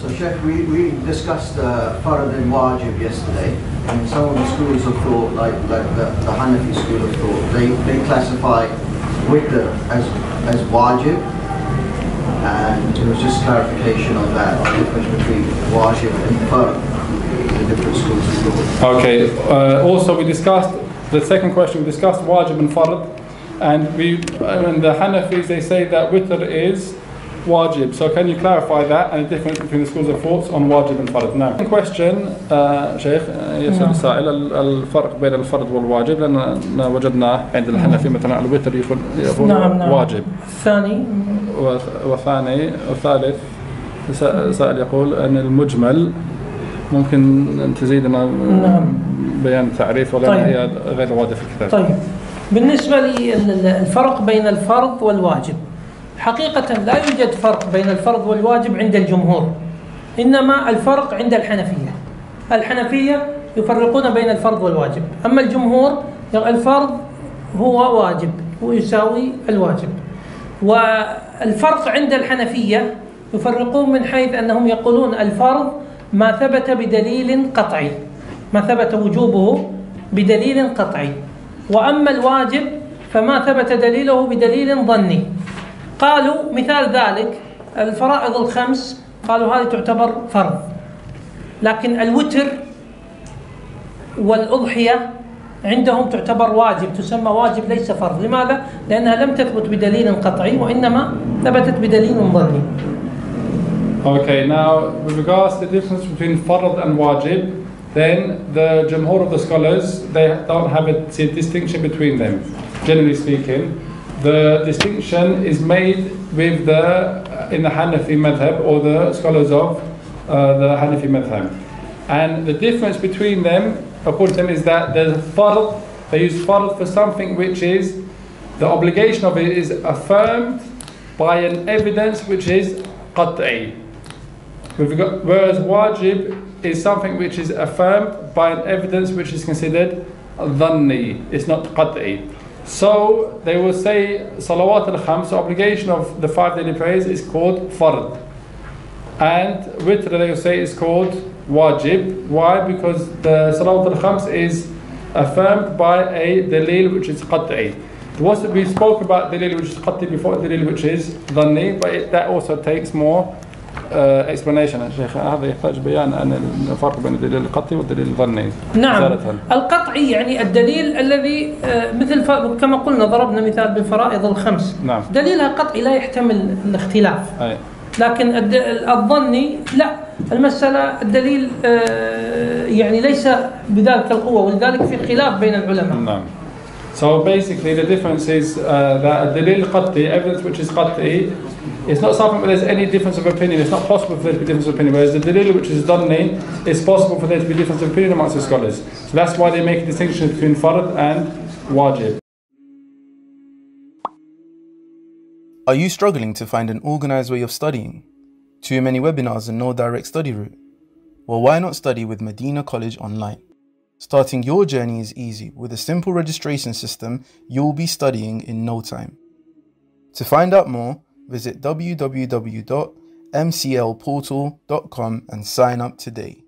So, Shaykh, we, we discussed uh, Fard and Wajib yesterday, and some of the schools of thought, like, like the, the Hanafi school of thought, they, they classify witr as, as Wajib, and it was just clarification on that, the difference between Wajib and Fard, the different schools of thought. Okay. Uh, also, we discussed the second question. We discussed wajib and fard, and we and the Hanafis they say that witr is wajib. So can you clarify that? And the difference between the schools of thoughts on wajib and fard? Now, question, uh, شيخ يسأل السائل الفرق بين الفرض والواجب لأن وجدنا عند الحنفي مثلا الوتر يكون نعم نعم واجب الثاني وث- وثاني وثالث س- سائل يقول أن المجمل ممكن تزيدنا نعم. بيان تعريف ولا طيب. هي غير واضحة في الكتاب طيب بالنسبة للفرق بين الفرض والواجب حقيقة لا يوجد فرق بين الفرض والواجب عند الجمهور إنما الفرق عند الحنفية. الحنفية يفرقون بين الفرض والواجب أما الجمهور الفرض هو واجب ويساوي الواجب. والفرق عند الحنفية يفرقون من حيث أنهم يقولون الفرض ما ثبت بدليل قطعي ما ثبت وجوبه بدليل قطعي. وأما الواجب فما ثبت دليله بدليل ظني. قالوا مثال ذلك الفرائض الخمس قالوا هذه تعتبر فرض لكن الوتر والأضحية عندهم تعتبر واجب تسمى واجب ليس فرض لماذا؟ لأنها لم تثبت بدليل قطعي وإنما ثبتت بدليل ظني Okay, now with regards to the difference between fard and wajib, then the jumhur of the scholars, they don't have a distinction between them. Generally speaking, the distinction is made with the, in the Hanafi madhab or the scholars of uh, the Hanafi madhab. And the difference between them, according to them, is that there's fard, they use fard for something which is, the obligation of it is affirmed by an evidence which is qat'i. Whereas wajib is something which is affirmed by an evidence which is considered dhanni, it's not qat'i. So they will say salawat al-khams, the obligation of the five daily prayers is called fard. And witr they will say is called wajib. Why? Because the salawat al-khams is affirmed by a dalil which is qat'i. We spoke about dalil which is qat'i before dalil which is dhanni, but it, that also takes more explanation. يا شيخ هذا يحتاج بيان عن الفرق بين الدليل القطعي والدليل الظني نعم. القطعي يعني الدليل الذي آه، مثل كما قلنا ضربنا مثال بالفرائض الخمس. نعم. دليلها قطعي لا يحتمل الاختلاف. أي. لكن الظني لا. المسألة الدليل آه، يعني ليس بذلك القوة ولذلك في خلاف بين العلماء. نعم. So basically the difference is uh, that dalil qat'i, evidence which is qat'i, it's not something where there's any difference of opinion. It's not possible for there to be difference of opinion. Whereas the dalil which is dhanni, it's possible for there to be difference of opinion amongst the scholars. So that's why they make a distinction between fard and wajib. Are you struggling to find an organized way of studying? Too many webinars and no direct study route? Well, why not study with Madinah College Online? Starting your journey is easy. With a simple registration system, you'll be studying in no time. To find out more, visit www.mclportal.com and sign up today.